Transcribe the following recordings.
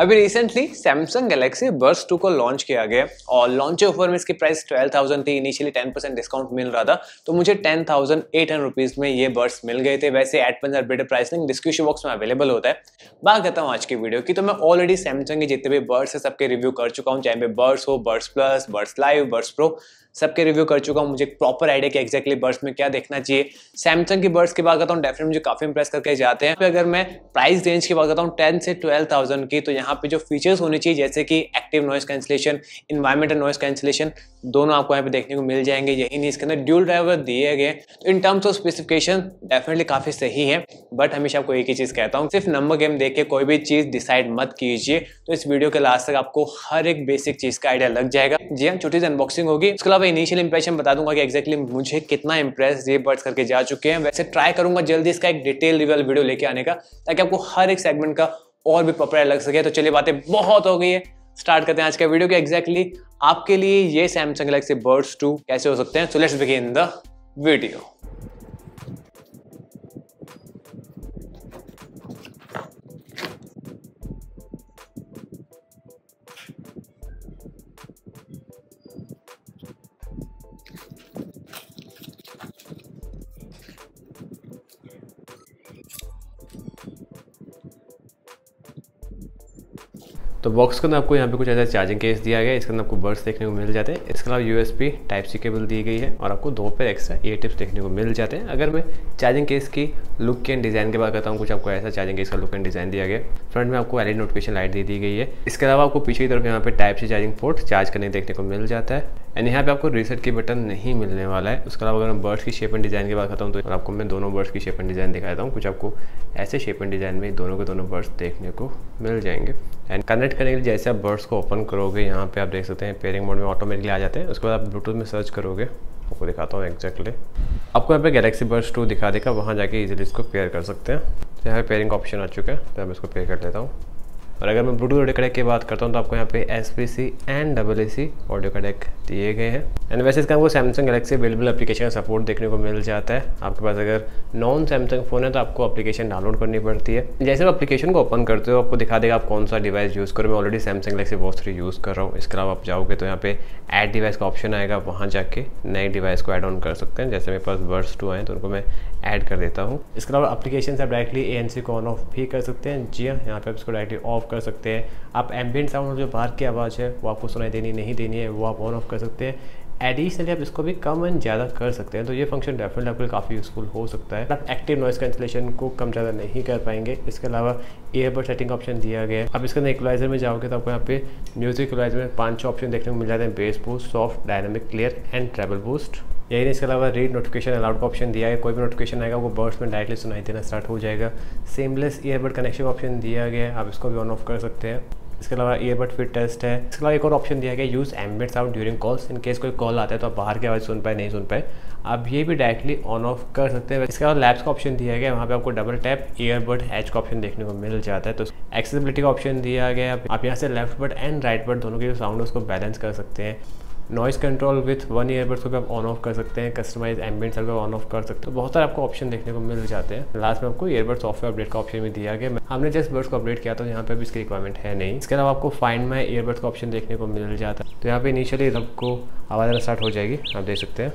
अभी recently Samsung Galaxy Buds two को launch किया गया। और लॉन्च ऑफ़र में इसकी प्राइस 12,000 थी। इनिशियली 10 परसेंट डिस्काउंट मिल रहा था। तो मुझे 10,800 रुपीस में ये बर्स मिल गए थे। वैसे at Punjab better pricing description box में अवेलेबल होता है। बात करता हूँ आज की वीडियो की। तो मैं ऑलरेडी सैमसंग के जितने भी बर्ड्स है सबके रिव्यू कर चुका हूँ। चाहे बर्ड्स हो Buds plus Buds live Buds pro सबके रिव्यू कर चुका हूँ, मुझे प्रॉपर आइडिया कि एक्जैक्टली बर्ड्स में क्या देखना चाहिए। सैमसंग की बर्ड्स की बात करता हूँ डेफिनेट मुझे काफ़ी इंप्रेस करके जाते हैं। अगर मैं प्राइस रेंज की बात करता हूँ टेन से ट्वेल्व थाउज़ेंड की तो यहाँ पे जो फीचर्स होने चाहिए, जैसे कि active noise cancellation environmental noise cancellation दोनों आपको यहाँ पे देखने को मिल जाएँगे। यही नहीं, इसके अंदर ड्यूल ड्राइवर दिए गए। तो in terms of specification definitely काफ़ी सही है बट हमेशा आपको एक ही चीज़ कहता हूँ, सिर्फ़ नंबर गेम देख के कोई भी चीज़ डिसाइड मत कीजिए। तो इस वीडियो के लास्ट तक आपको हर एक बेसिक चीज़ का आइडिया लग जाएगा। जी हाँ छोटी सी अनबॉक्सिंग होगी। उसके अलावा इनिशियल इंप्रेशन बता दूँगा कि एक्जैक्टली exactly मुझे कितना इंप्रेस ये बर्ड्स करके जा चुके हैं। वैसे ट्राई करूँगा जल्दी इसका एक डिटेल रिवल वीडियो लेके आने का, ताकि आपको हर एक सेगमेंट का और भी पपड़ा लग सके। तो चलिए बातें बहुत हो गई है। स्टार्ट करते हैं आज का वीडियो कि एग्जैक्टली आपके लिए ये सैमसंग गैलेक्सी बर्ड्स टू कैसे हो सकते हैं। So let's begin the video तो बॉक्स के अंदर आपको यहाँ पे कुछ ऐसा चार्जिंग केस दिया गया है, इसके अंदर आपको बर्ड्स देखने को मिल जाते हैं। इसके अलावा यूएसपी टाइप सी केबल दी गई है और आपको दो पे एक्स्ट्रा ए टिप्स देखने को मिल जाते हैं। अगर मैं चार्जिंग केस की लुक एंड डिज़ाइन के बात करता हूँ कुछ आपको ऐसा चार्जिंग केस का लुक एंड डिज़ाइन दिया गया फ्रंट में आपको एल नोटिफिकेशन लाइट दे दी गई है। इसके अलावा आपको पीछे की तरफ़ यहाँ पे type C charging port charge करने देखने को मिल जाता है। एंड यहाँ पे आपको रीसेट की बटन नहीं मिलने वाला है। उसके अलावा अगर मैं बर्ड्स की शेप एंड डिज़ाइन की बात करता हूँ तो आपको मैं दोनों बर्ड्स की शेप एंड डिज़ाइन दिखाता हूँ। कुछ आपको ऐसे शेप एंड डिज़ाइन में दोनों के दोनों बर्ड्स देखने को मिल जाएँगे। एंड कनेक्ट करने के लिए जैसे आप बर्ड्स को ओपन करोगे, यहाँ पे आप देख सकते हैं पेयरिंग मोड में ऑटोमेटिकली आ जाते हैं। उसके बाद आप ब्लूटूथ में सर्च करोगे। आपको दिखाता हूँ एक्जैक्टली आपको यहाँ पे गैलेक्सी बर्ड्स टू दिखा देगा। वहाँ जाके इजीली इसको पेयर कर सकते हैं। तो यहाँ पे पेयरिंग ऑप्शन आ चुका है। तो मैं इसको पेयर कर लेता हूँ। और अगर मैं ब्लूटूथ ऑडियो कडेक की बात करता हूँ तो आपको यहाँ पे S P C and double A C audio codec दिए गए हैं। एंड वैसे इसका आपको सैमसंग गलेक्सी अवेलेबल एप्लीकेशन का सपोर्ट देखने को मिल जाता है। आपके पास अगर नॉन सैमसंग फ़ोन है तो आपको अपलीकेशन डाउनलोड करनी पड़ती है। जैसे आप अपलीकेशन को ओपन करते हो, आपको दिखा देगा आप कौन सा डिवाइस यूज़ करो मैं already Samsung Galaxy watch three use कर रहा हूँ। इसके अलावा आप जाओगे तो यहाँ पे ऐड डिवाइस का ऑप्शन आएगा। वहाँ जाके नए डिवाइस को ऐड ऑन कर सकते हैं। जैसे मेरे पास वर्ड्स टू आए तो उनको मैं ऐड कर देता हूँ। इसके अलावा एप्लीकेशन से आप डायरेक्टली ए को ऑन ऑफ़ भी कर सकते हैं जी हाँ यहाँ पर आप इसको डायरेक्टली ऑफ़ कर सकते हैं। आप एम्बियन साउंड जो बाहर की आवाज़ है, वो आपको सुनाई देनी, नहीं देनी है, वो आप ऑन ऑफ़ कर सकते हैं। एडिशनली आप इसको भी कम एंड ज़्यादा कर सकते हैं। तो ये फ़ंक्शन डेफिनेटली आपके काफ़ी यूज़फुल हो सकता है। आप एक्टिव नॉइस कैंसिलेशन को कम ज़्यादा नहीं कर पाएँगे। इसके अलावा ईयरबड सेटिंग ऑप्शन दिया गया है। अब इसके अंदर इक्वलाइजर में जाओगे तो आपको यहाँ पे म्यूज़िक इक्वलाइजर में पाँच ऑप्शन देखने को मिल जाते हैं। Bass boost soft dynamic clear and treble boost यही नहीं, इसके अलावा रीड नोटिफिकेशन अलाउड का ऑप्शन दिया है कोई भी नोटिफिकेशन आएगा वो बर्ड्स में डायरेक्टली सुनाई देना स्टार्ट हो जाएगा। सेमलेस ईयरबड कनेक्शन ऑप्शन दिया गया है। आप इसको भी ऑन ऑफ़ कर सकते हैं। इसके अलावा ईयरबड फिट टेस्ट है। इसके अलावा एक और ऑप्शन दिया गया use ambient sound during calls in case कोई कॉल आता है तो आप बाहर की आवाज़ सुन पाए, नहीं सुन पाए। आप ये भी डायरेक्टली ऑन ऑफ़ कर सकते हैं। इसके अलावा लैब्स का ऑप्शन दिया गया, वहाँ पे आपको डबल टैप ईयरबड एच का ऑप्शन देखने को मिल जाता है। तो एक्सेसिबिलिटी का ऑप्शन दिया गया। आप यहाँ से left bud and right bud दोनों के जो साउंड है उसको बैलेंस कर सकते हैं। Noise control with one earbuds को भी आप ऑन ऑफ़ कर सकते हैं कस्टमाइज एम्बियंट को ऑन ऑफ़ कर सकते हैं। तो बहुत सारे आपको ऑप्शन देखने को मिल जाते हैं। लास्ट में आपको ईयरबड सॉफ्टवेयर अपडेट का ऑप्शन भी दिया गया। हमने जस्ट बर्ड्स को अपडेट किया तो यहाँ पर भी इसकी रिक्वायरमेंट है नहीं। इसके अलावा आपको फाइन माई ईयरबड्स का ऑप्शन देखने को मिल जाता है। तो यहाँ पे इनिशियली आपको आवाज़ स्टार्ट हो जाएगी। आप देख सकते हैं।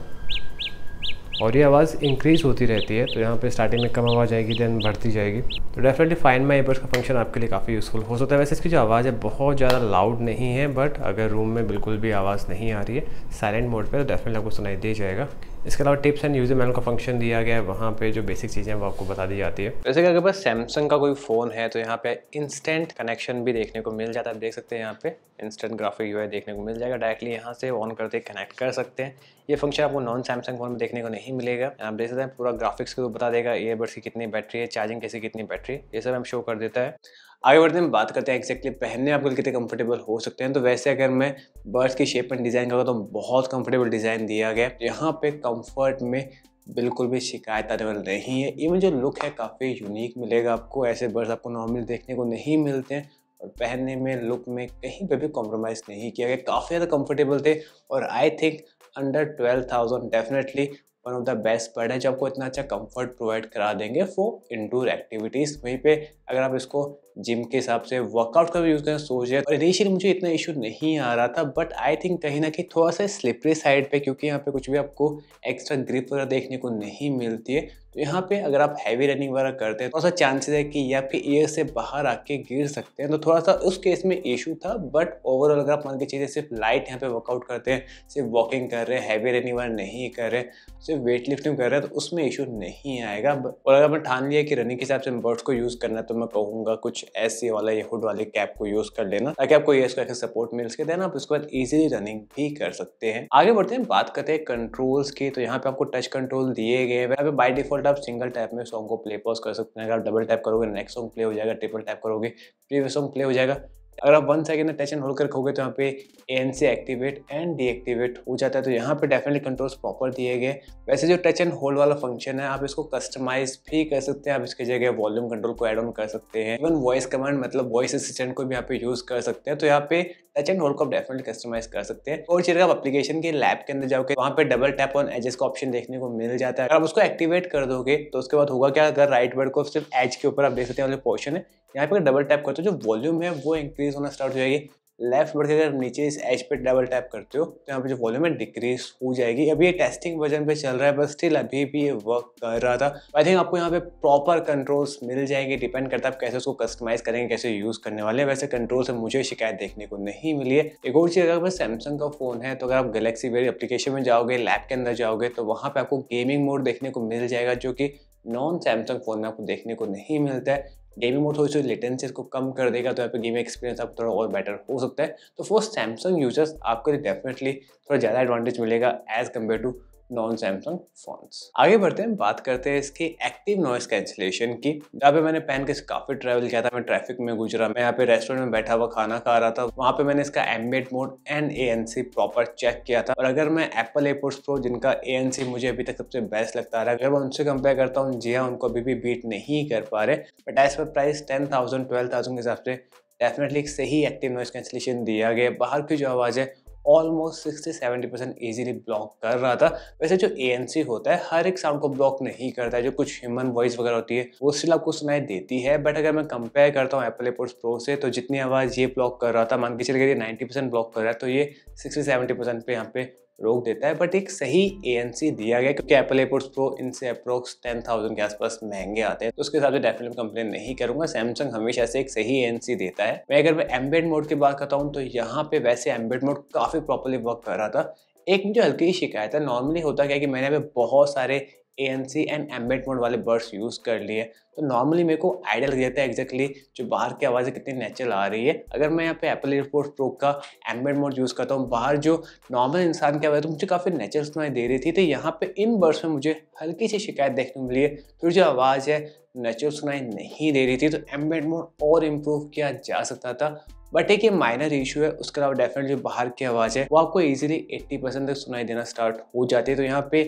और ये आवाज़ इंक्रीज होती रहती है तो यहाँ पे स्टार्टिंग में कम आवाज़ आएगी देन बढ़ती जाएगी। तो डेफिनेटली फाइन माई एयरबड्स का फ़ंक्शन आपके लिए काफ़ी यूज़फुल हो सकता है। वैसे इसकी जो आवाज़ है, बहुत ज़्यादा लाउड नहीं है बट अगर रूम में बिल्कुल भी आवाज़ नहीं आ रही है साइलेंट मोड पर तो डेफिनेटली आपको सुनाई दे जाएगा। इसके अलावा टिप्स एंड यूज़र मैनुअल का फ़ंक्शन दिया गया है, वहाँ पे जो बेसिक चीज़ें हैं वो आपको बता दी जाती है। वैसे अगर पास सैमसंग का कोई फ़ोन है तो यहाँ पे इंस्टेंट कनेक्शन भी देखने को मिल जाता है। आप देख सकते हैं यहाँ पे इंस्टेंट ग्राफिक यू देखने को मिल जाएगा। डायरेक्टली यहाँ से ऑन करते कनेक्ट कर सकते हैं। ये फ़ंक्शन आपको नॉन सैमसंग फ़ोन में देखने को नहीं मिलेगा। आप देख सकते हैं पूरा ग्राफिक्स को बता देगा ईयरबड्स की कितनी बैटरी है चार्जिंग कैसे, कितनी बैटरी ये सब हम शो कर देता है। आगे बढ़ते हैं बात करते हैं एक्जैक्टली पहनने आपको कितने कंफर्टेबल हो सकते हैं। तो वैसे अगर मैं बर्ड्स की शेप एंड डिज़ाइन करूँ तो बहुत कंफर्टेबल डिज़ाइन दिया गया यहाँ पे कंफर्ट में बिल्कुल भी शिकायत आने वाली नहीं है। इवन जो लुक है काफ़ी यूनिक मिलेगा आपको। ऐसे बर्ड्स आपको नॉर्मली देखने को नहीं मिलते हैं। और पहनने में लुक में कहीं पे भी कॉम्प्रोमाइज़ नहीं किया गया। काफ़ी ज़्यादा कंफर्टेबल थे और I think under twelve thousand definitely one of the best bud है जो आपको इतना अच्छा कंफर्ट प्रोवाइड करा देंगे फॉर इंडोर एक्टिविटीज़ वहीं पे अगर आप इसको जिम के हिसाब से वर्कआउट का भी यूज़ करना सोच रहे और इनिशियली मुझे इतना इशू नहीं आ रहा था बट आई थिंक कहीं ना कहीं थोड़ा सा स्लिपरी साइड पे, क्योंकि यहाँ पे कुछ भी आपको एक्स्ट्रा ग्रिप वगैरह देखने को नहीं मिलती है। तो यहाँ पे अगर आप हैवी रनिंग वगैरह करते हैं थोड़ा सा चांसेस है कि या फिर ईयर से बाहर आके गिर सकते हैं। तो थोड़ा सा उस केस में इशू था बट ओवरऑल अगर आप मान के चीज़ें सिर्फ़ लाइट यहाँ पे वर्कआउट करते हैं, सिर्फ़ वॉकिंग कर रहे हैं हैवी रनिंग वगैरह नहीं कर रहे सिर्फ़ वेट लिफ्टिंग कर रहे हैं तो उसमें इशू नहीं आएगा। और अगर मैं ठान लिया कि रनिंग के हिसाब से बर्ड्स को यूज़ करना है तो मैं कहूँगा कुछ ऐसी वाला ये हुड वाले कैप को यूज़ कर लेना। ताकि आपको ये इसका सपोर्ट मिल सके। देना आप इसके बाद इजिली रनिंग भी कर सकते हैं। आगे बढ़ते हैं, बात करते हैं कंट्रोल्स की। तो यहाँ पे आपको टच कंट्रोल दिए गए हैं। बाई डिफ़ॉल्ट आप सिंगल टैप में सॉन्ग को प्ले पॉज कर सकते हैं। अगर आप डबल टैप करोगे नेक्स्ट सॉन्ग प्ले हो जाएगा ट्रिपल टैप करोगे प्रीवियस सॉन्ग प्ले हो जाएगा। अगर आप वन सेकेंड एंड होल्ड कर रखोगे तो यहाँ पे N C activate and deactivate हो जाता है। तो यहाँ पे डेफिनेटली कंट्रोल्स प्रॉपर दिए गए। वैसे जो टच एंड होल्ड वाला फ़ंक्शन है, आप इसको कस्टमाइज भी कर सकते हैं। आप इसके जगह वॉल्यूम कंट्रोल को एड ऑन कर सकते हैं। इवन वॉइस कमांड मतलब वॉइस असिस्टेंट को भी यहाँ पे यूज़ कर सकते हैं। तो यहाँ पे टच एंड होल्ड को आप डेफिनेटली कस्टमाइज कर सकते हैं। और चीज़ आप अपलीकेशन के लैब के अंदर जाओगे, वहाँ पे डबल टैप ऑन एजेस का ऑप्शन देखने को मिल जाता है। अगर आप उसको एक्टिवेट कर दोगे तो उसके बाद होगा क्या? अगर राइट वर्ड को सिर्फ़ एज के ऊपर आप देख सकते हैं पोर्शन है। यहाँ पे डबल टैप करते हो, जो वॉल्यूम है, वो इंक्रीज होना स्टार्ट हो जाएगी। लेफ़्ट बढ़ के अगर नीचे इस एज पे डबल टैप करते हो तो यहाँ पे जो वॉल्यूम है डिक्रीज हो जाएगी। अभी ये टेस्टिंग वर्जन पे चल रहा है, बस स्टिल अभी भी ये वर्क कर रहा था। आई थिंक आपको यहाँ पे प्रॉपर कंट्रोल्स मिल जाएँगे डिपेंड करता है आप कैसे उसको कस्टमाइज करेंगे, कैसे यूज़ करने वाले हैं। वैसे कंट्रोल से मुझे शिकायत देखने को नहीं मिली है। एक और चीज़, अगर सैमसंग का फ़ोन है तो अगर आप गलेक्सी वेरी एप्लीकेशन में जाओगे लैब के अंदर जाओगे तो वहाँ पे आपको गेमिंग मोड देखने को मिल जाएगा, जो कि नॉन सैमसंग फ़ोन में आपको देखने को नहीं मिलता है। गेमिंग मोड थोड़ी सी लेटेंसी को कम कर देगा तो यहाँ पे गेमिंग एक्सपीरियंस आपको थोड़ा और बेटर हो सकता है। तो फॉर सैमसंग यूज़र्स आपको डेफिनेटली थोड़ा ज़्यादा एडवांटेज मिलेगा as compared to non Samsung phones आगे बढ़ते हैं, बात करते हैं इसकी एक्टिव नॉइस कैंसिलेशन की। जहाँ पे मैंने पहन के काफ़ी ट्रैवल किया था, मैं ट्रैफ़िक में गुजरा, मैं यहाँ पे रेस्टोरेंट में बैठा हुआ खाना खा रहा था, वहाँ पे मैंने इसका ambient mode and A N C proper check किया था। और अगर मैं एप्पल एयरपोर्ट्स प्रो जिनका ए एन सी मुझे अभी तक सबसे बेस्ट लगता रहा, अगर मैं उनसे कंपेयर करता हूँ, जी हाँ उनको अभी भी बीट नहीं कर पा रहे but as per price ten thousand twelve thousand के हिसाब से डेफिनेटली सही एक्टिव नॉइस कैंसिलेशन दिया गया। बाहर की जो आवाज़ है almost sixty seventy percent easily block कर रहा था। वैसे जो ए होता है, हर एक साउंड को ब्लॉक नहीं करता है। जो कुछ ह्यूमन वॉइस वगैरह होती है, वो स्टिल आपको सुनाई देती है। बट अगर मैं कंपेयर करता हूँ एप्पल एयरपोर्ट्स प्रो से तो जितनी आवाज़ ये ब्लॉक कर रहा था, मान के चलिए नाइन्टी परसेंट ब्लॉक कर रहा है तो ये सिक्सटी सेवेंटी परसेंट पे यहाँ पे रोक देता है बट एक सही एएनसी दिया गया क्योंकि एप्पल एयरपोर्ट्स प्रो इनसे अप्रोक्स टेन थाउज़ेंड के आसपास महँगे आते हैं तो उसके हिसाब से डेफिनेटली कंप्लेन नहीं करूँगा। सैमसंग हमेशा से एक सही एएनसी देता है। मैं अगर मैं एम्बेड मोड की बात करता हूँ तो यहाँ पे वैसे एम्बेड मोड काफ़ी प्रॉपरली वर्क कर रहा था। एक मुझे हल्की शिकायत है नॉर्मली होता क्या कि मैंने अभी बहुत सारे A N C and ambient mode वाले बर्ड्स यूज़ कर लिए। तो नॉर्मली मेरे को आइडिया लग जाता है एक्जैक्टली जो बाहर की आवाज़ें कितनी नेचुरल आ रही है। अगर मैं यहाँ पे एप्पल एयरपोर्ट प्रो का एम्बेड मोड यूज़ करता हूँ, बाहर जो नॉर्मल इंसान की आवाज़ तो मुझे काफ़ी नेचुरल सुनाई दे रही थी। तो यहाँ पे इन बर्ड्स में मुझे हल्की सी शिकायत देखने को मिली है। थोड़ी जो आवाज़ है नेचुरल सुनाई नहीं दे रही थी। तो एम्बेड मोड और इम्प्रूव किया जा सकता था। बट एक ये माइनर इशू है, उसके अलावा डेफिनेटली बाहर की आवाज़ है, वो आपको इजीली 80 परसेंट तक सुनाई देना स्टार्ट हो जाती है। तो यहाँ पे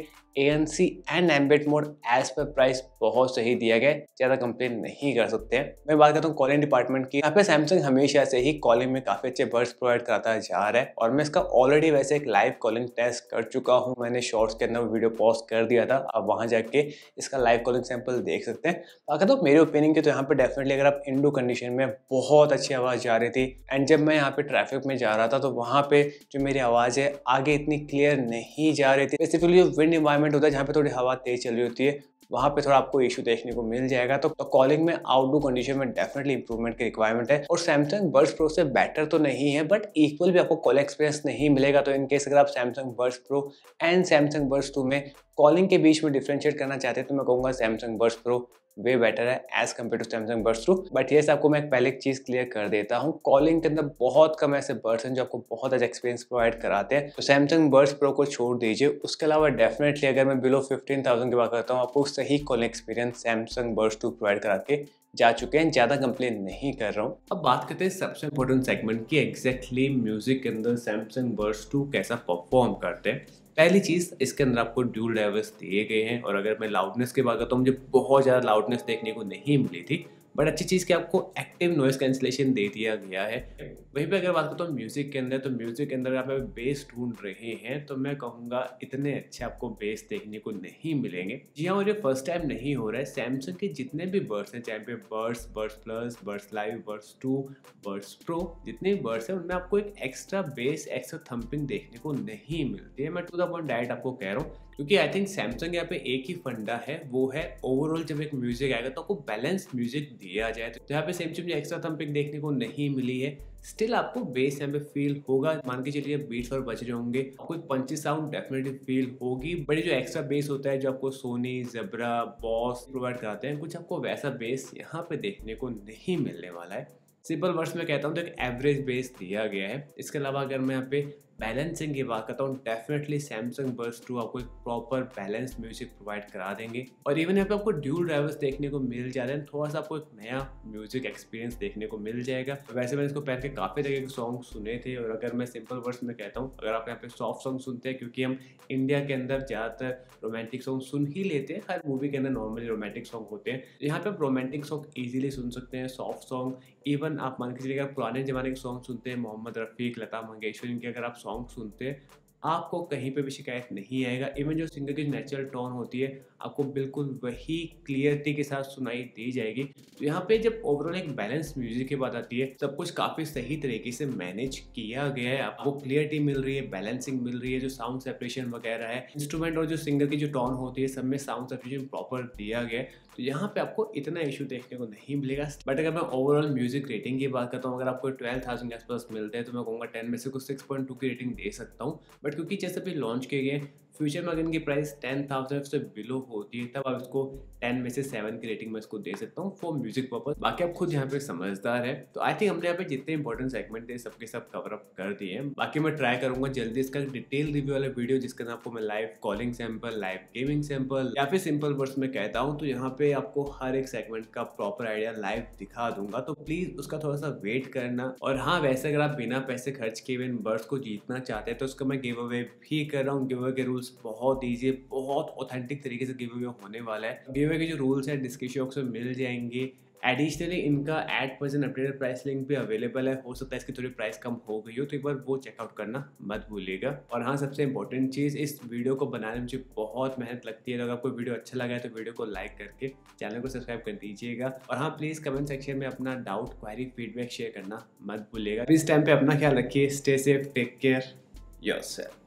C and ambient mode as per price बहुत सही दिया गया ज़्यादा कंप्लेन नहीं कर सकते हैं। मैं बात करता हूँ कॉलिंग डिपार्टमेंट की। यहाँ पे सैमसंग हमेशा से ही कॉलिंग में काफ़ी अच्छे बर्ड्स प्रोवाइड कराता जा रहा है और मैं इसका ऑलरेडी वैसे एक लाइव कॉलिंग टेस्ट कर चुका हूँ। मैंने शॉर्ट्स के अंदर वीडियो पॉज कर दिया था। आप वहाँ जाके इसका लाइव कॉलिंग सैंपल देख सकते हैं। अगर तो मेरी ओपिनियन की तो यहाँ पे डेफिनेटली अगर आप इंडो कंडीशन में बहुत अच्छी आवाज़ जा रही थी एंड जब मैं यहाँ पे ट्रैफ़िक में जा रहा था तो वहाँ पे जो मेरी आवाज़ है आगे इतनी क्लियर नहीं जा रही थी। बेसिकली जो विंड इन्वायरमेंट होता है जहाँ पे थोड़ी हवा तेज चल रही होती है वहाँ पे थोड़ा आपको इशू देखने को मिल जाएगा। तो, तो कॉलिंग में आउटडोर कंडीशन में डेफिनेटली इंप्रूवमेंट की रिक्वायरमेंट है। और सैमसंग बर्ड्स प्रो से बेटर तो नहीं है बट इक्वल भी आपको कॉल एक्सपीरियंस नहीं मिलेगा। तो इनकेस अगर आप Samsung buds Pro and Samsung buds two में कॉलिंग के बीच में डिफ्रेंशिएट करना चाहते हैं तो मैं कहूँगा Samsung buds Pro way better है as compare to Samsung buds through but ये आपको मैं पहले एक चीज़ क्लियर कर देता हूँ। कॉलिंग के अंदर बहुत कम ऐसे बर्ड्स हैं जो आपको बहुत अच्छा एक्सपीरियंस प्रोवाइड कराते हैं। तो सैमसंग बर्ड्स प्रो को छोड़ दीजिए। उसके अलावा डेफिनेटली अगर मैं बिलो फिफ्टीन थाउज़ेंड की बात करता हूँ, आपको सही calling experience Samsung buds two provide करा के जा चुके हैं। ज़्यादा कंप्लेन नहीं कर रहा हूँ। अब बात करते हैं सबसे इम्पोर्टेंट सेगमेंट की। एग्जैक्टली म्यूज़िक के अंदर सैमसंग बर्ड्स टू कैसा परफॉर्म करते हैं। पहली चीज़, इसके अंदर आपको ड्यूल ड्राइवर्स दिए गए हैं और अगर मैं लाउडनेस की बात करता हूँ मुझे बहुत ज़्यादा लाउडनेस देखने को नहीं मिली थी। बट अच्छी चीज़ कि आपको एक्टिव नॉइस कैंसिलेशन दे दिया गया है। वहीं पे अगर बात करता हूँ म्यूज़िक के अंदर तो म्यूज़िक के अंदर आप बेस ढूंढ रहे हैं तो मैं कहूँगा इतने अच्छे आपको बेस देखने को नहीं मिलेंगे। जी हाँ मुझे फ़र्स्ट टाइम नहीं हो रहा है। सैमसंग के जितने भी बर्ड्स हैं, चाहे buds buds plus buds live buds two buds Pro जितने भी बर्ड्स हैं, उनमें आपको एक एक्स्ट्रा बेस एक्स्ट्रा थम्पिंग देखने को नहीं मिलती है। मैं टू द पॉइंट डायरेक्ट आपको कह रहा हूँ। क्योंकि आई थिंक सैमसंग यहाँ पे एक ही फंडा है, वो है ओवरऑल जब एक म्यूज़िक आएगा तो आपको बैलेंस म्यूज़िक दिया जाए। तो यहाँ पे सैमसंग एक्स्ट्रा थम्पिंग देखने को नहीं मिली है। स्टिल आपको बेस यहाँ पे फील होगा। मान के चलिए बीट्स और बज रहे होंगे। आपको पंची साउंड डेफिनेटली फील होगी। बट जो एक्स्ट्रा बेस होता है, जो आपको सोनी जबरा बॉस प्रोवाइड कराते हैं, कुछ आपको वैसा बेस यहाँ पे देखने को नहीं मिलने वाला है। सिंपल वर्ड्स में कहता हूँ तो एक एवरेज बेस दिया गया है। इसके अलावा अगर मैं यहाँ पे बैलेंसिंग की बात करता हूँ डेफिनेटली सैमसंग बर्स टू आपको एक प्रॉपर बैलेंस म्यूज़िक प्रोवाइड करा देंगे। और इवन यहाँ पे आपको ड्यूल ड्राइवर्स देखने को मिल जा रहे हैं थोड़ा सा आपको एक नया म्यूज़िक एक्सपीरियंस देखने को मिल जाएगा। वैसे मैंने इसको पहन के काफ़ी तरह के सॉन्ग सुने थे, और अगर मैं सिंपल वर्ड्स में कहता हूँ, अगर आप यहाँ पे सॉफ्ट सॉन्ग सुनते हैं, क्योंकि हम इंडिया के अंदर ज़्यादातर रोमांटिक सॉन्ग सुन ही लेते हैं, हर मूवी के अंदर नॉर्मली रोमांटिक सॉन्ग होते हैं। यहाँ पे आप रोमांटिक सॉन्ग ईजिली सुन सकते हैं सॉफ्ट सॉन्ग इवन आप मान के चलिए अगर पुराने जमाने के सॉन्ग सुनते हैं, मोहम्मद रफ़ीक, लता मंगेशकर, इनके अगर आप सॉन्ग सुनते आपको कहीं पे भी शिकायत नहीं आएगा। इवन जो सिंगर की नेचुरल टोन होती है, आपको बिल्कुल वही क्लियरिटी के साथ सुनाई दी जाएगी। तो यहाँ पे जब ओवरऑल एक बैलेंस म्यूज़िक की बात आती है, सब कुछ काफ़ी सही तरीके से मैनेज किया गया है। आपको क्लियरिटी मिल रही है बैलेंसिंग मिल रही है, जो साउंड सेपरेशन वगैरह है इंस्ट्रूमेंट और जो सिंगर की जो टोन होती है, सब में साउंड सेपरेशन प्रॉपर दिया गया है। तो यहाँ पे आपको इतना इशू देखने को नहीं मिलेगा। बट अगर मैं ओवरऑल म्यूज़िक रेटिंग की बात करता हूँ, अगर आपको ट्वेल्व थाउज़ेंड के आसपास मिलते हैं तो मैं कहूँगा टेन में से कुछ सिक्स पॉइंट टू की रेटिंग दे सकता हूँ। बट क्योंकि जैसे अभी लॉन्च किए गए फ्यूचर में अगर इनकी प्राइस टेन थाउज़ेंड से बिलो होती है, तब आप इसको टेन में से सेवन की रेटिंग में इसको दे सकता हूँ फॉर म्यूज़िक पर्पज बाकी आप खुद यहाँ पे समझदार है। तो आई थिंक हमने यहाँ पे जितने इंपॉर्टेंट सेगमेंट थे, सबके सब कवर अप कर दिए हैं। बाकी मैं ट्राई करूँगा जल्दी इसका डिटेल रिव्यू वाला वीडियो जिसके अंदर आपको मैं live calling sample live gaming sample या फिर सिंपल वर्ड्स में कहता हूँ तो यहाँ पे आपको हर एक सेगमेंट का प्रॉपर आइडिया लाइव दिखा दूँगा। तो प्लीज़ उसका थोड़ा सा वेट करना। और हाँ वैसे अगर आप बिना पैसे खर्च किए हुए इन बर्ड्स को जीतना चाहते हैं तो उसका मैं गिव अवे भी कर रहा हूँ। गिव अवे के रूल्स बहुत ईजी बहुत ऑथेंटिक तरीके से गिव अवे होने वाला है। गिव अवे के जो रूल्स हैं डिस्क्रिप्शन बॉक्स में मिल जाएँगे। एडिशनली इनका eight percent updated price link भी अवेलेबल है। हो सकता है इसकी थोड़ी प्राइस कम हो गई हो तो एक बार वो चेकआउट करना मत भूलिएगा। और हाँ सबसे इंपॉर्टेंट चीज़, इस वीडियो को बनाने में मुझे बहुत मेहनत लगती है। अगर आपको वीडियो अच्छा लगा है तो वीडियो को लाइक करके चैनल को सब्सक्राइब कर दीजिएगा। और हाँ प्लीज़ कमेंट सेक्शन में अपना डाउट क्वारी फीडबैक शेयर करना मत भूलिएगा। इस टाइम पे अपना ख्याल रखिए stay safe take care yourself